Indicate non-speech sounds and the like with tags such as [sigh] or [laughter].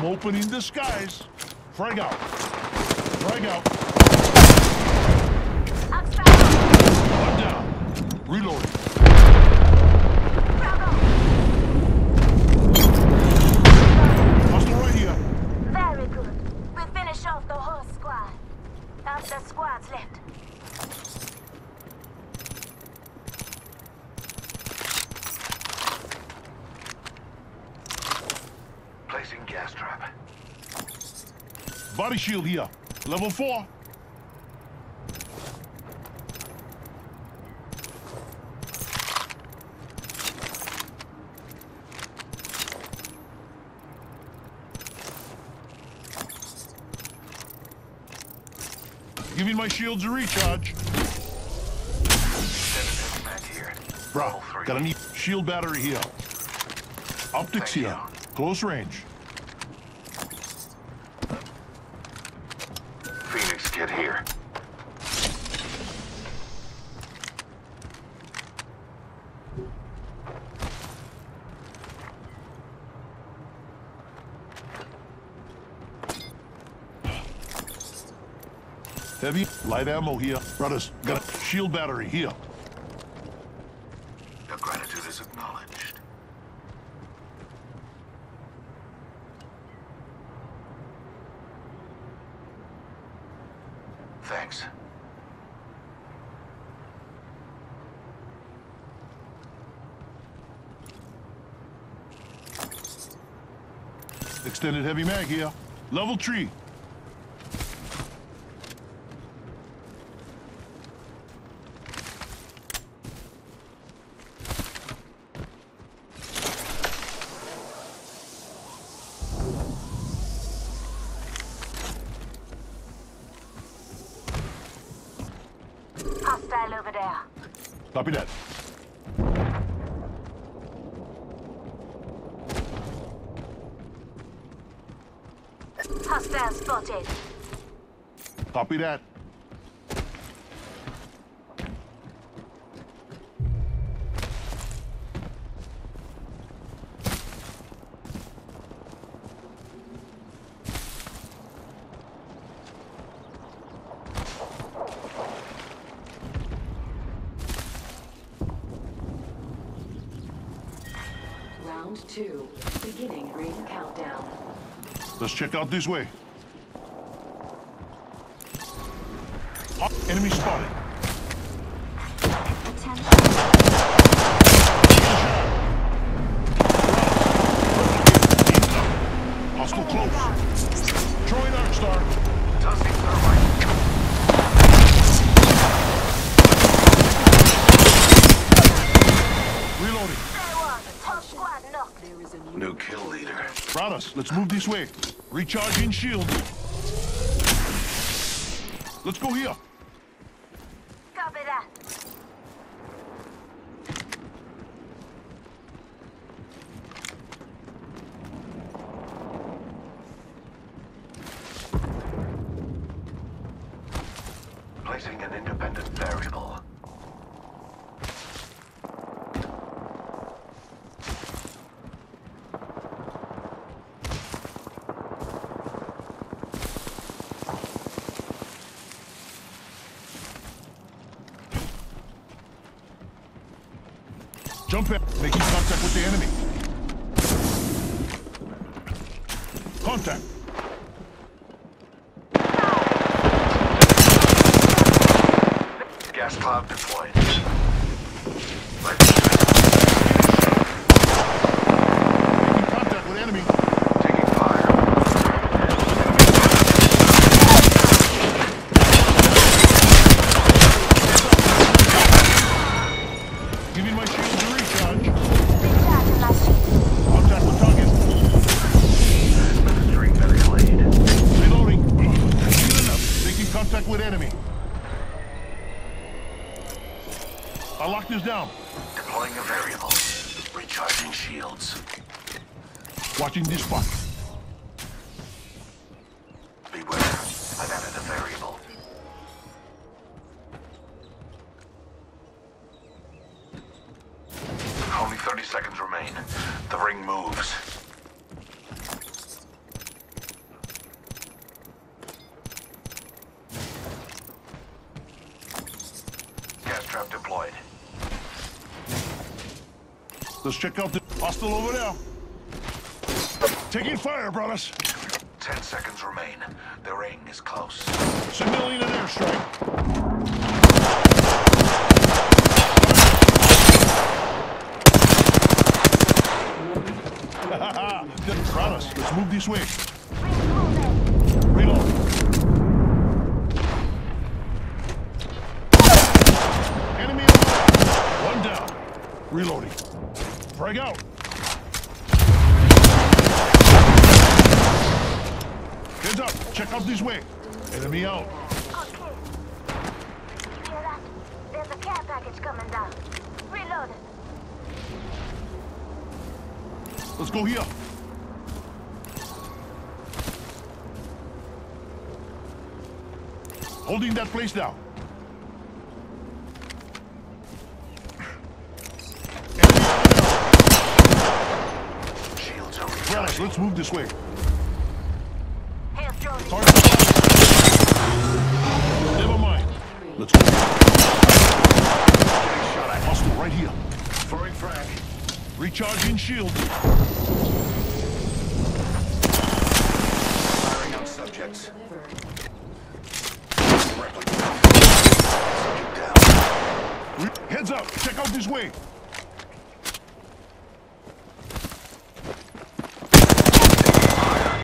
I'm opening the skies. Frag out. Frag out. I'm down. Reloading. Hostile right here. Very good. We finish off the whole squad. That's the squads left. Placing gas trap. Body shield here. Level four. Giving my shields a recharge. Extended heavy mag here. Bro, got a neat shield battery here. Optics Thank here. you. Close range. Kit here. Heavy, light ammo here. Brothers, got a shield battery here. Thanks. Extended heavy mag here. Level three. Hostile over there. Copy that. Hostile spotted. Copy that. Two, beginning ring countdown. Let's check out this way. Enemy spotted. Hostile close. Reloading. New New kill leader. Brothers, let's move this way. Recharging shield. Let's go here. Copy that. Placing an independent variable. Jump in, making contact with the enemy. Contact. Gas cloud deployed. Making I locked this down. Deploying a variable. Recharging shields. Watching this spot. Beware. I've added a variable. Only 30 seconds remain. The ring moves. Gas trap deployed. Let's check out the hostile over there. Taking fire, brothers. Ten seconds remain. The ring is close. Signaling an airstrike. [laughs] Brothers, let's move this way. Reload. Enemy alive. One down. Reloading. Frag out. Heads up. Check out this way. Enemy out. Let's go here. Holding that place down. Enemy out Shields are there. Brothers, recharging. Let's move this way. Here's Jordan. Target spotted. Never mind. Let's go. Shot at. Hostile right here. Throwing frag. Recharging shield. Firing on subjects. Delivered. Replicator. Subject down. Re- Heads up. Check out this way.